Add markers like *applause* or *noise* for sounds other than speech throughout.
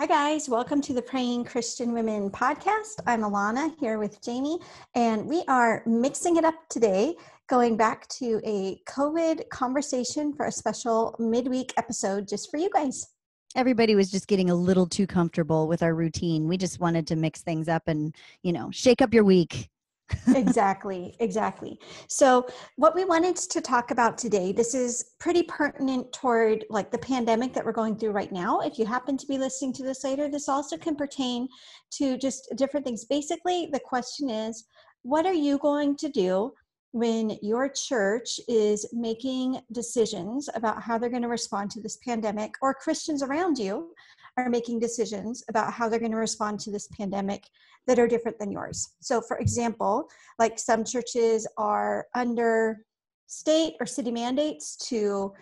Hi, guys. Welcome to the Praying Christian Women podcast. I'm Alana here with Jamie, and we are mixing it up today, going back to a COVID conversation for a special midweek episode just for you guys. Everybody was just getting a little too comfortable with our routine. We just wanted to mix things up and, you know, shake up your week *laughs* exactly, exactly. So, what we wanted to talk about today, this is pretty pertinent toward like the pandemic that we're going through right now. If you happen to be listening to this later, this also can pertain to just different things. Basically, the question is, what are you going to do when your church is making decisions about how they're going to respond to this pandemic or Christians around you are making decisions about how they're going to respond to this pandemic that are different than yours. So, for example, like some churches are under state or city mandates to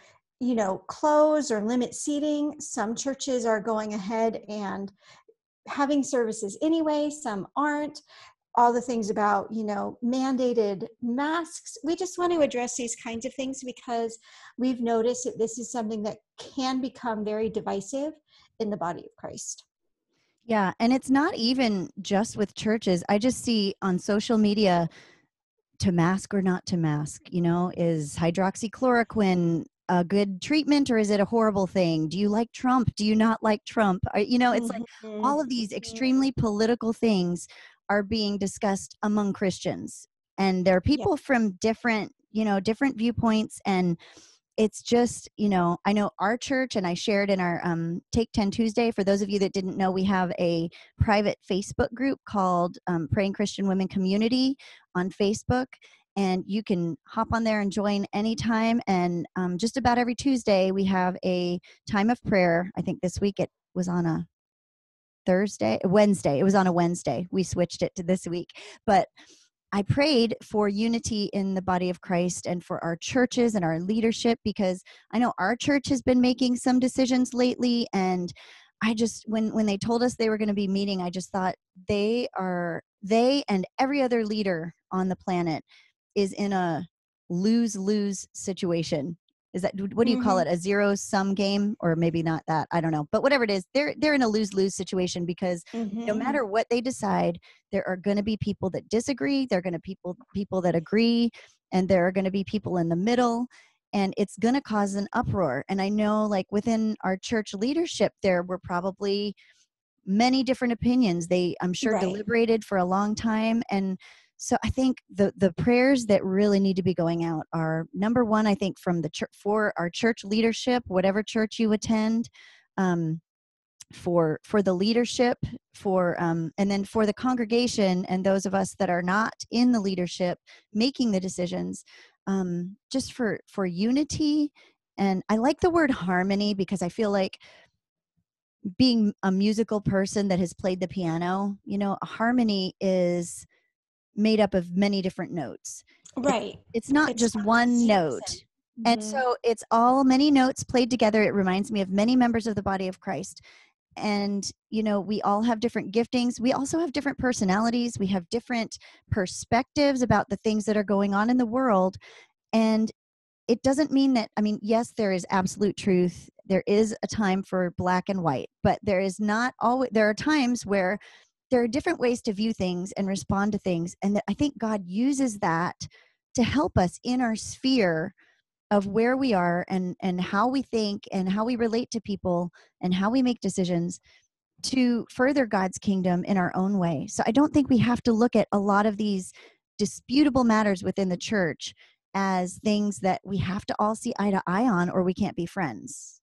you know close or limit seating. Some churches are going ahead and having services anyway some aren't. All the things about you know mandated masks. We just want to address these kinds of things because we've noticed that this is something that can become very divisive in the body of Christ. Yeah, and it's not even just with churches. I just see on social media to mask or not to mask, you know, is hydroxychloroquine a good treatment or is it a horrible thing? Do you like Trump? Do you not like Trump? You know, it's mm-hmm. like all of these extremely political things are being discussed among Christians. And there are people yeah. from different, you know, different viewpoints and it's just you know i know our church and i shared in our um, take 10 tuesday for those of you that didn't know we have a private facebook group called um, praying christian women community on facebook and you can hop on there and join anytime and um, just about every tuesday we have a time of prayer. I think this week it was on a thursday wednesday it was on a wednesday. We switched it to this week but I prayed for unity in the body of Christ and for our churches and our leadership because I know our church has been making some decisions lately. And I just when when they told us they were going to be meeting I just thought they are they and every other leader on the planet is in a lose lose situation is that what do you mm-hmm. call it a zero sum game or maybe not that i don't know but whatever it is they're they're in a lose lose situation because mm-hmm. no matter what they decide there are going to be people that disagree there are going to be people people that agree and there are going to be people in the middle and it's going to cause an uproar and i know like within our church leadership there were probably many different opinions they i'm sure right. deliberated for a long time and so i think the the prayers that really need to be going out are number one i think from the church for our church leadership whatever church you attend um, for for the leadership for um, and then for the congregation and those of us that are not in the leadership making the decisions um, just for for unity. And i like the word harmony because i feel like being a musical person that has played the piano you know harmony is made up of many different notes. Right. It, it's not it's just not one note. Mm-hmm. And so it's all many notes played together. It reminds me of many members of the body of Christ. And, you know, we all have different giftings. We also have different personalities. We have different perspectives about the things that are going on in the world. And it doesn't mean that, I mean, yes, there is absolute truth. There is a time for black and white, but there is not always, there are times where there are different ways to view things and respond to things and that i think god uses that to help us in our sphere of where we are and and how we think and how we relate to people and how we make decisions to further god's kingdom in our own way. So i don't think we have to look at a lot of these disputable matters within the church as things that we have to all see eye to eye on or we can't be friends.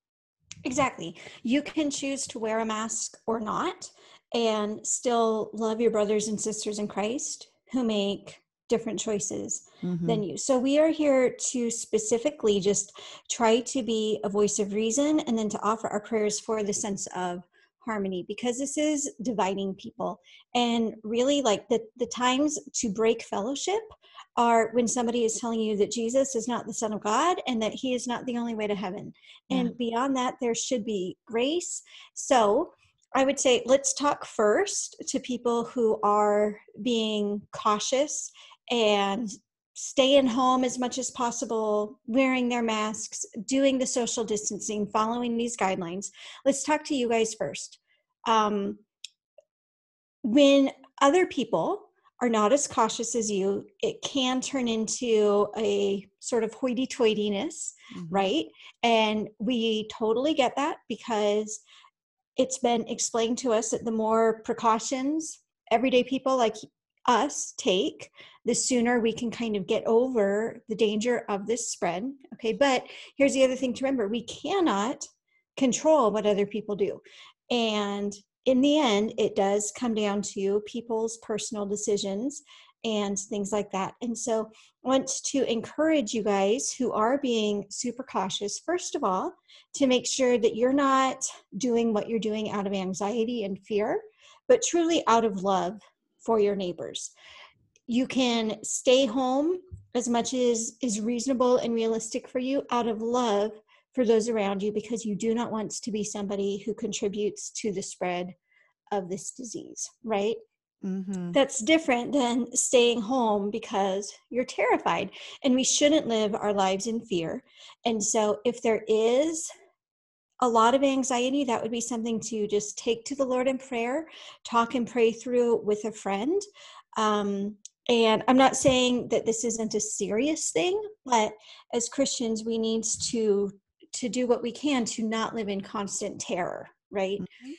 Exactly. You can choose to wear a mask or not and still love your brothers and sisters in Christ who make different choices mm-hmm. than you. So we are here to specifically just try to be a voice of reason and then to offer our prayers for the sense of harmony because this is dividing people and really like the the times to break fellowship are when somebody is telling you that Jesus is not the son of God and that he is not the only way to heaven. Yeah. And beyond that there should be grace. So I would say let's talk first to people who are being cautious and staying home as much as possible, wearing their masks, doing the social distancing, following these guidelines. Let's talk to you guys first. um, when other people are not as cautious as you, it can turn into a sort of hoity toityness, mm-hmm. right? And we totally get that because it's been explained to us that the more precautions everyday people like us take, the sooner we can kind of get over the danger of this spread. Okay, but here's the other thing to remember we cannot control what other people do. And in the end, it does come down to people's personal decisions and things like that. And so, I want to encourage you guys who are being super cautious, first of all, to make sure that you're not doing what you're doing out of anxiety and fear, but truly out of love for your neighbors. You can stay home as much as is reasonable and realistic for you out of love for those around you because you do not want to be somebody who contributes to the spread of this disease, right? Mm-hmm. That's different than staying home because you're terrified. And we shouldn't live our lives in fear. And so, if there is a lot of anxiety, that would be something to just take to the Lord in prayer, talk and pray through with a friend. Um, and I'm not saying that this isn't a serious thing, but as Christians, we need to to do what we can to not live in constant terror, right? Mm-hmm.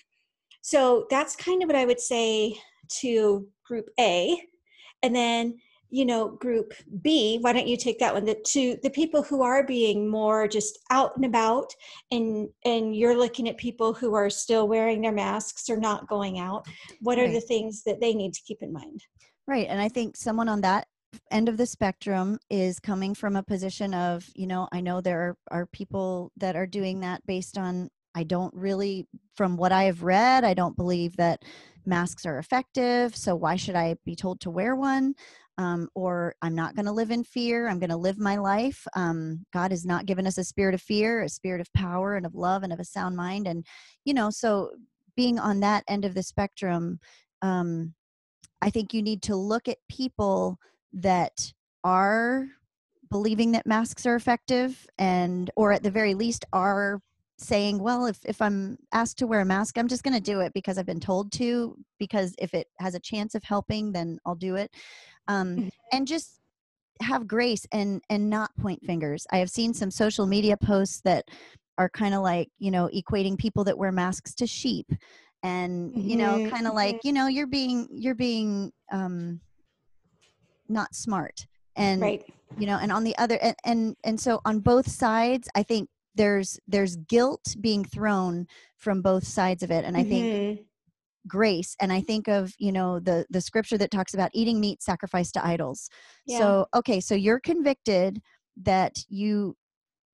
So that's kind of what I would say to group A. And then, you know, group B, why don't you take that one? The to the people who are being more just out and about and and you're looking at people who are still wearing their masks or not going out. What right. are the things that they need to keep in mind? Right. And I think someone on that end of the spectrum is coming from a position of you know i know there are, are people that are doing that based on i don't really from what i have read i don't believe that masks are effective so why should i be told to wear one? Um, or i'm not going to live in fear i'm going to live my life. Um, god has not given us a spirit of fear a spirit of power and of love and of a sound mind and you know so being on that end of the spectrum um, i think you need to look at people that are believing that masks are effective and or at the very least are saying well if, if i'm asked to wear a mask i'm just going to do it because i've been told to because if it has a chance of helping then i'll do it um, mm-hmm. and just have grace and and not point fingers i have seen some social media posts that are kind of like you know equating people that wear masks to sheep and you know mm-hmm. kind of like you know you're being you're being um not smart and right. you know and on the other and, and and so on both sides i think there's there's guilt being thrown from both sides of it and i mm-hmm. think grace and i think of you know the the scripture that talks about eating meat sacrificed to idols yeah. so okay so you're convicted that you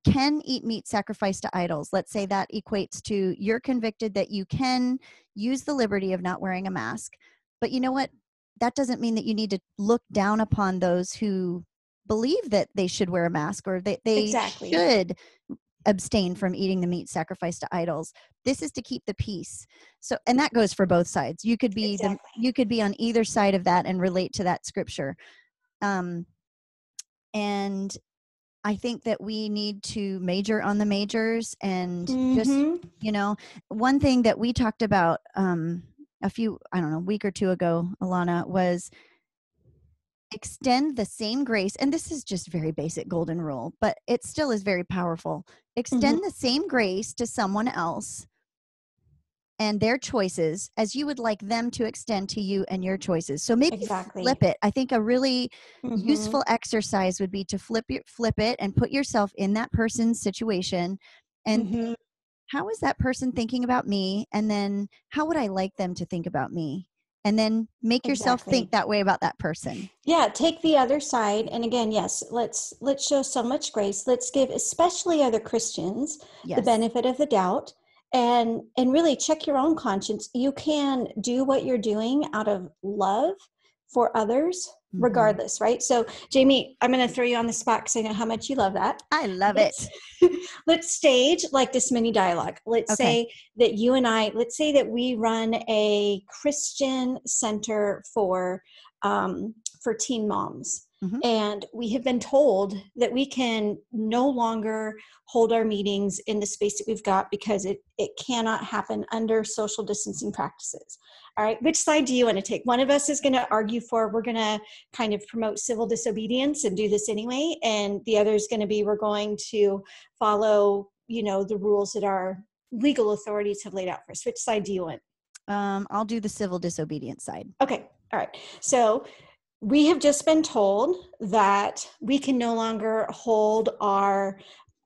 can eat meat sacrificed to idols let's say that equates to you're convicted that you can use the liberty of not wearing a mask but you know what that doesn't mean that you need to look down upon those who believe that they should wear a mask or that they exactly. should abstain from eating the meat sacrificed to idols this is to keep the peace so and that goes for both sides you could be exactly. the, you could be on either side of that and relate to that scripture um and i think that we need to major on the majors and mm-hmm. just you know one thing that we talked about um a few i don't know a week or two ago alana was extend the same grace and this is just very basic golden rule but it still is very powerful extend mm-hmm. the same grace to someone else and their choices as you would like them to extend to you and your choices so maybe exactly. flip it i think a really mm-hmm. useful exercise would be to flip your flip it and put yourself in that person's situation and mm-hmm how is that person thinking about me and then how would i like them to think about me and then make yourself exactly. think that way about that person yeah take the other side and again yes let's let's show so much grace let's give especially other christians yes. the benefit of the doubt and and really check your own conscience you can do what you're doing out of love for others. Regardless, right? So, Jamie, I'm going to throw you on the spot because I know how much you love that. I love let's, it. *laughs* let's stage like this mini dialogue. Let's okay. say that you and I, let's say that we run a Christian center for um, for teen moms. Mhm. And we have been told that we can no longer hold our meetings in the space that we've got because it, it cannot happen under social distancing practices. All right, which side do you want to take? One of us is going to argue for we're going to kind of promote civil disobedience and do this anyway, and the other is going to be we're going to follow, you know, the rules that our legal authorities have laid out for us. Which side do you want? Um, I'll do the civil disobedience side. Okay, all right. So we have just been told that we can no longer hold our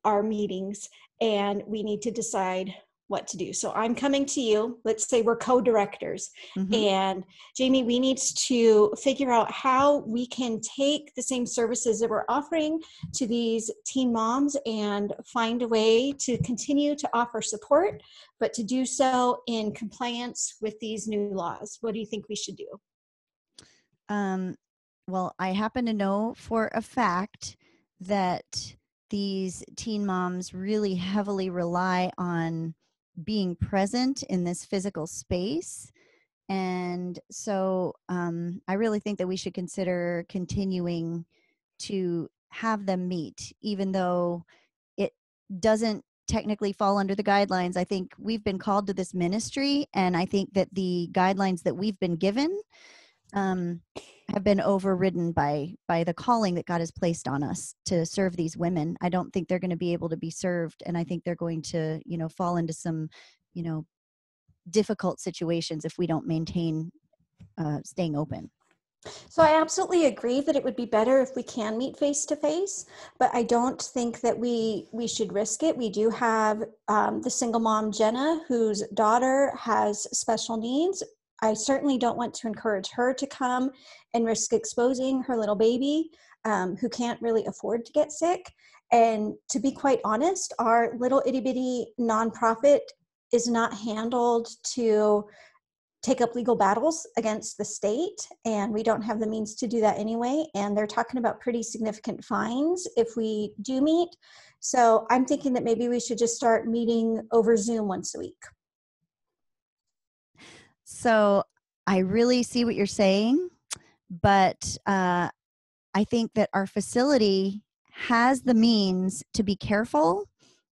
our meetings and we need to decide what to do. So I'm coming to you. Let's say we're co-directors Mhm. and Jamie, we need to figure out how we can take the same services that we're offering to these teen moms and find a way to continue to offer support, but to do so in compliance with these new laws. What do you think we should do? Um, well, I happen to know for a fact that these teen moms really heavily rely on being present in this physical space. And so um, I really think that we should consider continuing to have them meet, even though it doesn't technically fall under the guidelines. I think we've been called to this ministry, and I think that the guidelines that we've been given um, have been overridden by by the calling that God has placed on us to serve these women. I don't think they're going to be able to be served, and I think they're going to, you know, fall into some, you know, difficult situations if we don't maintain uh, staying open. So I absolutely agree that it would be better if we can meet face to face, but I don't think that we we should risk it. We do have um, the single mom Jenna, whose daughter has special needs. I certainly don't want to encourage her to come and risk exposing her little baby, um, who can't really afford to get sick. And to be quite honest, our little itty bitty nonprofit is not handled to take up legal battles against the state and we don't have the means to do that anyway and they're talking about pretty significant fines if we do meet so i'm thinking that maybe we should just start meeting over zoom once a week So I really see what you're saying, but uh, I think that our facility has the means to be careful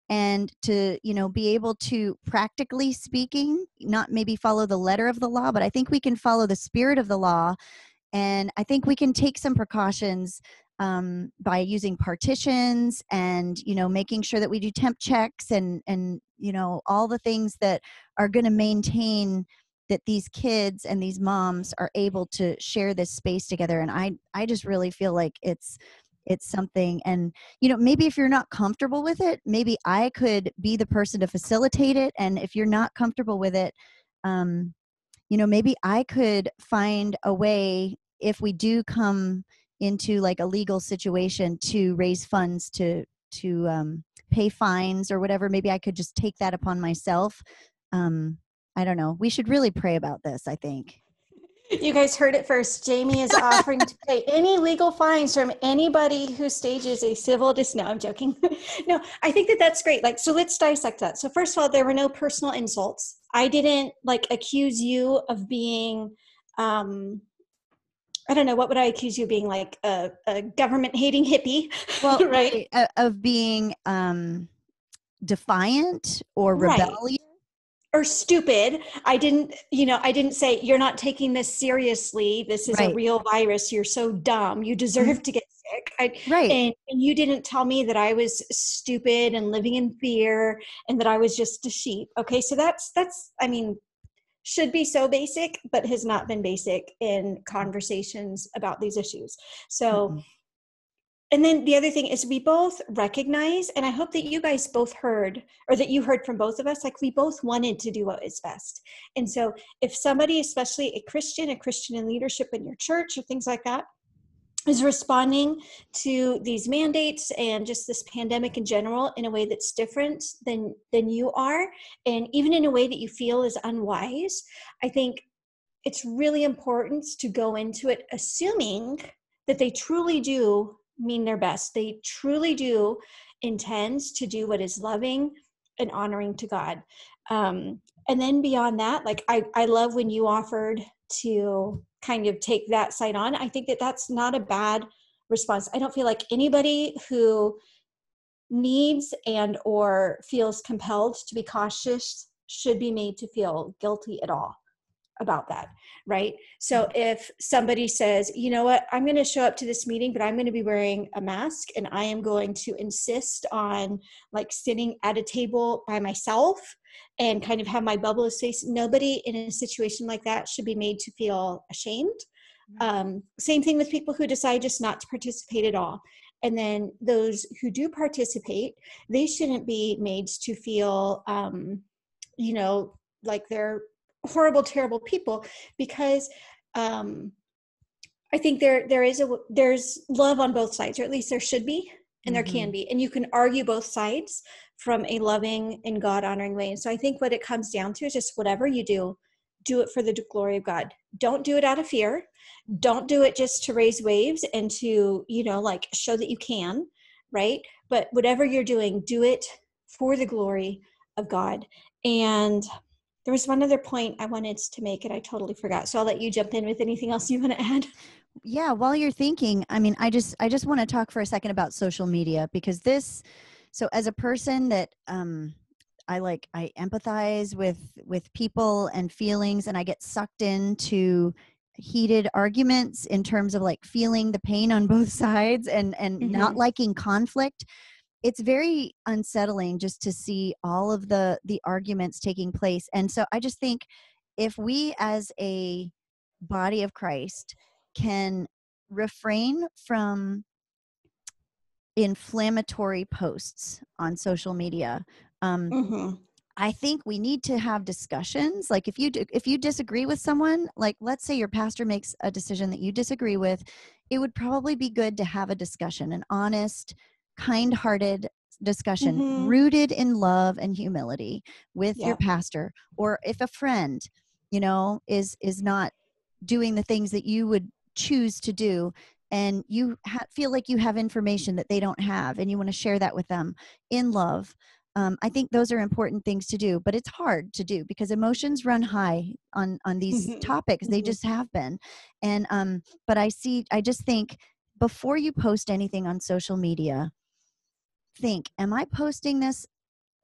and to you know be able to practically speaking not maybe follow the letter of the law but i think we can follow the spirit of the law and i think we can take some precautions um, by using partitions and you know making sure that we do temp checks and and you know all the things that are going to maintain that these kids and these moms are able to share this space together and i i just really feel like it's it's something and you know maybe if you're not comfortable with it maybe i could be the person to facilitate it and if you're not comfortable with it um you know maybe i could find a way if we do come into like a legal situation to raise funds to to um, pay fines or whatever maybe i could just take that upon myself um i don't know. We should really pray about this i think. You guys heard it first. Jamie is offering to pay any legal fines from anybody who stages a civil dis no i'm joking. *laughs* No i think that that's great. Like so let's dissect that. So first of all there were no personal insults. I didn't like accuse you of being um I don't know what would I accuse you of being like a, a government hating hippie, well *laughs* right? of being um defiant or rebellious Or stupid. I didn't, you know, I didn't say you're not taking this seriously. This is a Right. Mm-hmm. real virus. You're so dumb. You deserve to get sick. I, right and, and you didn't tell me that I was stupid and living in fear and that I was just a sheep. Okay, so that's that's I mean should be so basic but has not been basic in conversations about these issues. So Mm-mm. And then the other thing is we both recognize and I hope that you guys both heard or that you heard from both of us like we both wanted to do what is best. And so if somebody especially a Christian, a Christian in leadership in your church or things like that is responding to these mandates and just this pandemic in general in a way that's different than than you are and even in a way that you feel is unwise i think it's really important to go into it assuming that they truly do mean their best. They truly do intend to do what is loving and honoring to god. Um, and then beyond that like i i love when you offered to kind of take that side on. I think that that's not a bad response. I don't feel like anybody who needs and or feels compelled to be cautious should be made to feel guilty at all about that right so mm. if somebody says you know what i'm going to show up to this meeting but i'm going to be wearing a mask and i am going to insist on like sitting at a table by myself and kind of have my bubble of space nobody in a situation like that should be made to feel ashamed mm. um, same thing with people who decide just not to participate at all and then those who do participate they shouldn't be made to feel um, you know like they're horrible terrible people because um, i think there there is a there's love on both sides or at least there should be and mm-hmm. there can mm-hmm. be and you can argue both sides from a loving and god honoring way and so i think what it comes down to is just whatever you do do it for the glory of god don't do it out of fear don't do it just to raise waves and to you know like show that you can right but whatever you're doing do it for the glory of god and there was one other point i wanted to make and i totally forgot so i'll let you jump in with anything else you want to add yeah while you're thinking i mean i just i just want to talk for a second about social media because this so as a person that um i like i empathize with with people and feelings and i get sucked into heated arguments in terms of like feeling the pain on both *laughs* sides and and mm-hmm. not liking conflict it's very unsettling just to see all of the the arguments taking place and so i just think if we as a body of christ can refrain from inflammatory posts on social media um, mm-hmm. I think we need to have discussions. Like if you if you disagree with someone, like let's say your pastor makes a decision that you disagree with, it would probably be good to have a discussion, an honest, kind-hearted discussion mm-hmm. rooted in love and humility with yeah. your pastor or if a friend, you know, is is not doing the things that you would choose to do and you ha- feel like you have information that they don't have and you want to share that with them in love um, i think those are important things to do but it's hard to do because emotions run high on on these mm-hmm. topics they mm-hmm. just have been and um but i see i just think before you post anything on social media think am i posting this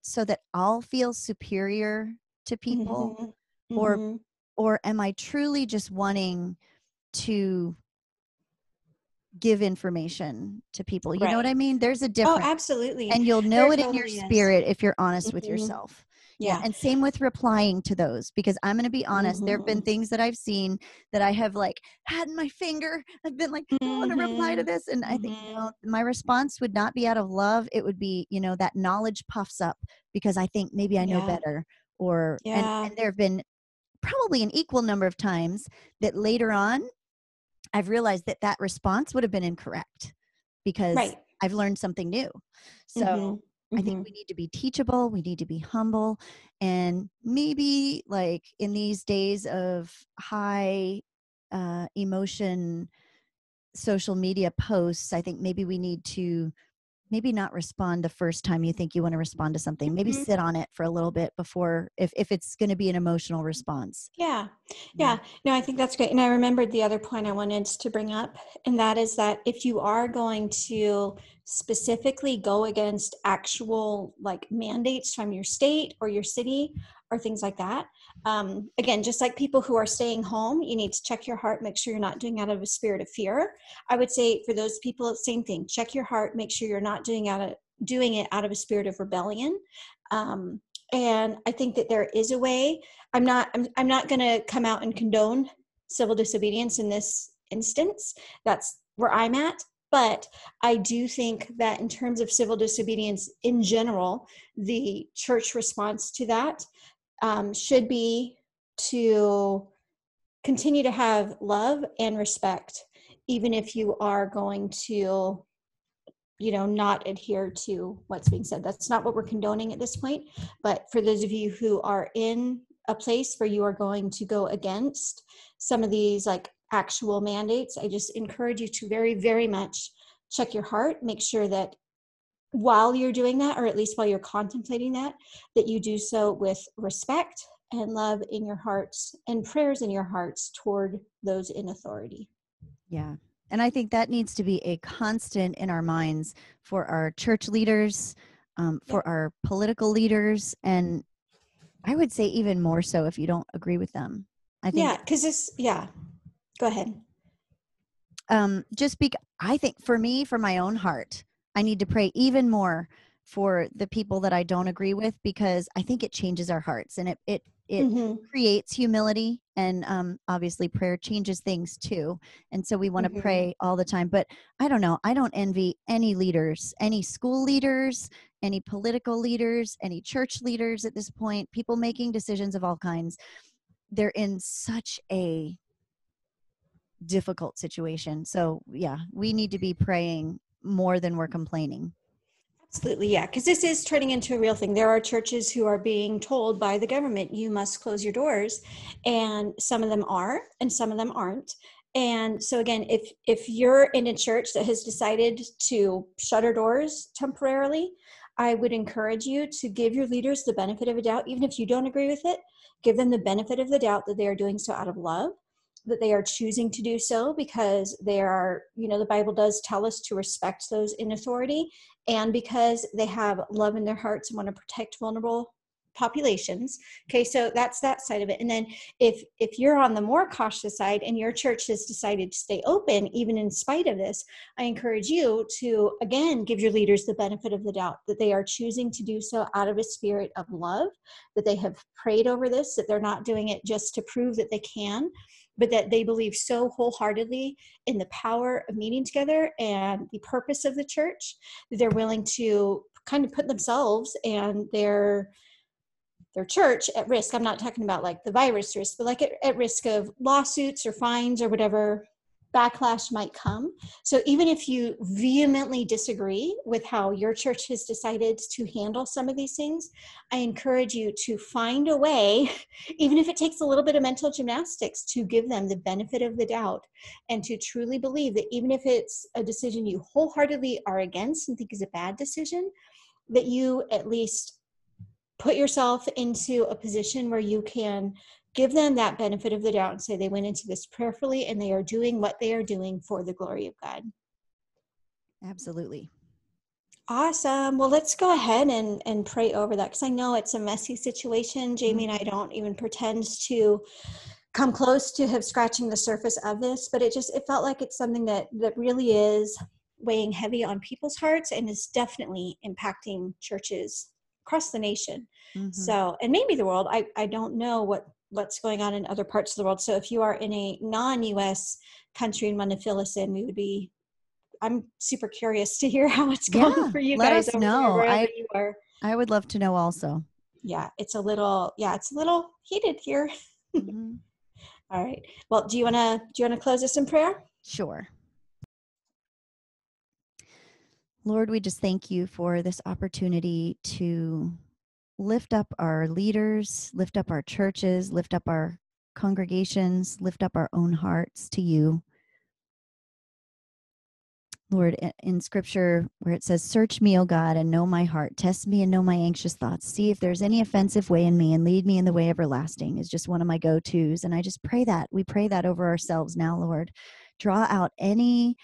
so that i'll feel superior to people mm-hmm. or mm-hmm. or am i truly just wanting to give information to people. You right. know what I mean? There's a oh, difference. Oh, absolutely. And you'll know there it totally in your is. spirit if you're honest mm-hmm. with yourself. Yeah. And same with replying to those because I'm going to be honest, mm-hmm. there have been mm-hmm. things that I've seen that I have like had in my finger. I've been like, mm-hmm. I want to reply to mm-hmm. this. And I think, you know, my response would not be out of love. It would be, you know, that knowledge puffs up because I think maybe I know yeah. better. Or, yeah. and, and there have been probably an equal number of times that later on I've realized that that response would have been incorrect because right. I've learned something new. So mm-hmm. I think mm-hmm. we need to be teachable, we need to be humble, and maybe like in these days of high uh, emotion social media posts, I think maybe we need to maybe not respond the first time you think you want to respond to something maybe mm-hmm. sit on it for a little bit before if, if it's going to be an emotional response yeah yeah no i think that's great and i remembered the other point i wanted to bring up and that is that if you are going to specifically go against actual like mandates from your state or your city or things like that. Um, again, just like people who are staying home, you need to check your heart, make sure you're not doing out of a spirit of fear. I would say for those people, same thing. Check your heart, make sure you're not doing out of doing it out of a spirit of rebellion. Um, and I think that there is a way. I'm not. I'm, I'm not going to come out and condone civil disobedience in this instance. That's where I'm at. But I do think that in terms of civil disobedience in general, the church response to that um, should be to continue to have love and respect, even if you are going to you know not adhere to what's being said. That's not what we're condoning at this point but for those of you who are in a place where you are going to go against some of these like actual mandates i just encourage you to very very much check your heart. Make sure that while you're doing that or at least while you're contemplating that that you do so with respect and love in your hearts and prayers in your hearts toward those in authority. Yeah. And I think that needs to be a constant in our minds for our church leaders, um, for our political leaders, and I would say even more so if you don't agree with them. I think. Yeah, because this. Yeah, go ahead. Um, just because I think for me, for my own heart, I need to pray even more for the people that I don't agree with because I think it changes our hearts and it it it mm-hmm. creates humility and um, obviously prayer changes things too and so we want to mm-hmm. pray all the time but i don't know i don't envy any leaders any school leaders any political leaders any church leaders at this point people making decisions of all kinds they're in such a difficult situation so yeah we need to be praying more than we're complaining Absolutely, yeah, because this is turning into a real thing. There are churches who are being told by the government, you must close your doors, and some of them are, and some of them aren't. And so again, if if you're in a church that has decided to shut her doors temporarily, I would encourage you to give your leaders the benefit of a doubt, even if you don't agree with it. Give them the benefit of the doubt that they are doing so out of love that they are choosing to do so because they are, you know, the Bible does tell us to respect those in authority and because they have love in their hearts and want to protect vulnerable populations. Okay so that's that side of it. And then if if you're on the more cautious side and your church has decided to stay open even in spite of this i encourage you to again give your leaders the benefit of the doubt that they are choosing to do so out of a spirit of love that they have prayed over this that they're not doing it just to prove that they can but that they believe so wholeheartedly in the power of meeting together and the purpose of the church that they're willing to kind of put themselves and their their church at risk. I'm not talking about like the virus risk but like at, at risk of lawsuits or fines or whatever backlash might come. So even if you vehemently disagree with how your church has decided to handle some of these things, I encourage you to find a way, *laughs* even if it takes a little bit of mental gymnastics, to give them the benefit of the doubt and to truly believe that even if it's a decision you wholeheartedly are against and think is a bad decision, that you at least put yourself into a position where you can give them that benefit of the doubt and say they went into this prayerfully and they are doing what they are doing for the glory of God. Absolutely. Awesome. Well, let's go ahead and, and pray over that because I know it's a messy situation. Jamie and I mm-hmm. don't even pretend to come close to have scratching the surface of this, but it just it felt like it's something that that really is weighing heavy on people's hearts and is definitely impacting churches across the nation. Mm-hmm. So, and maybe the world. I I don't know what what's going on in other parts of the world. So if you are in a non-US country and want to fill us in, we would be I'm super curious to hear *laughs* how it's going yeah, for you let guys. Let us know. I. I would love to know also. Yeah, it's a little yeah, it's a little heated here. *laughs* Mm-hmm. All right. Well, do you wanna do you wanna close us in prayer? Sure. Lord, we just thank you for this opportunity to lift up our leaders, lift up our churches, lift up our congregations, lift up our own hearts to you. Lord, in scripture where it says, Search me, O God, and know my heart. Test me and know my anxious thoughts. See if there's any offensive way in me and lead me in the way everlasting, is just one of my go tos. And I just pray that. We pray that over ourselves now, Lord. Draw out any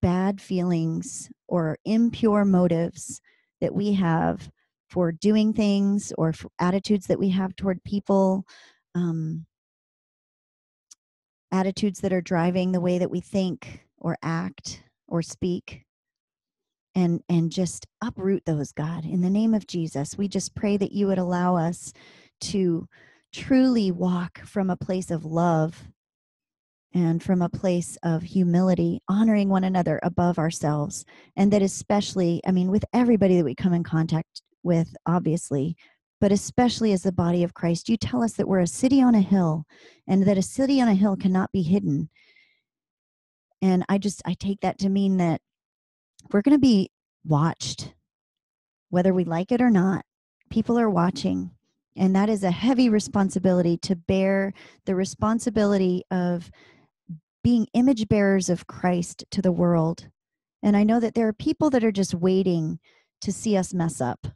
bad feelings or impure motives that we have for doing things or attitudes that we have toward people, um, attitudes that are driving the way that we think or act or speak. And, and just uproot those, God. In the name of Jesus, we just pray that you would allow us to truly walk from a place of love and from a place of humility, honoring one another above ourselves. And that, especially, I mean, with everybody that we come in contact with, obviously, but especially as the body of Christ. You tell us that we're a city on a hill and that a city on a hill cannot be hidden. And I just, I take that to mean that we're going to be watched, whether we like it or not. People are watching. And that is a heavy responsibility to bear the responsibility of being image bearers of Christ to the world. And I know that there are people that are just waiting to see us mess up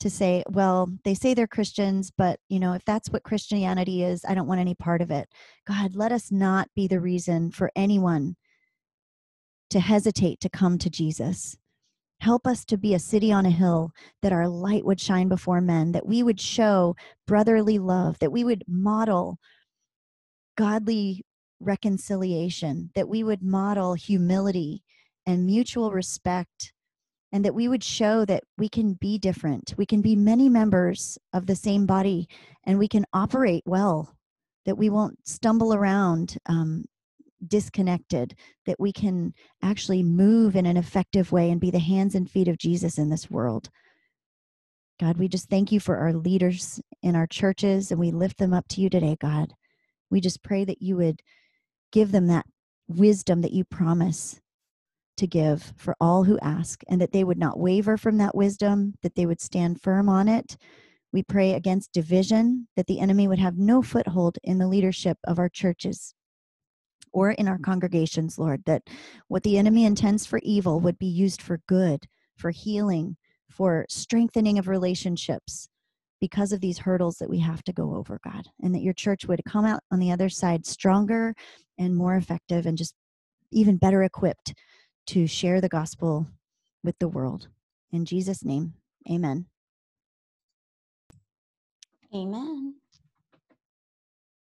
to say, well, they say they're Christians, but you know, if that's what Christianity is, I don't want any part of it. God, let us not be the reason for anyone to hesitate to come to Jesus. Help us to be a city on a hill, that our light would shine before men, that we would show brotherly love, that we would model godly reconciliation, that we would model humility and mutual respect and that we would show that we can be different. We can be many members of the same body and we can operate well, that we won't stumble around um, disconnected, that we can actually move in an effective way and be the hands and feet of Jesus in this world. God, we just thank you for our leaders in our churches and we lift them up to you today, God. We just pray that you would give them that wisdom that you promise to give for all who ask, and that they would not waver from that wisdom, that they would stand firm on it. We pray against division, that the enemy would have no foothold in the leadership of our churches or in our congregations, Lord, that what the enemy intends for evil would be used for good, for healing, for strengthening of relationships because of these hurdles that we have to go over, God, and that your church would come out on the other side stronger and more effective and just even better equipped to share the gospel with the world. In Jesus' name, amen. Amen.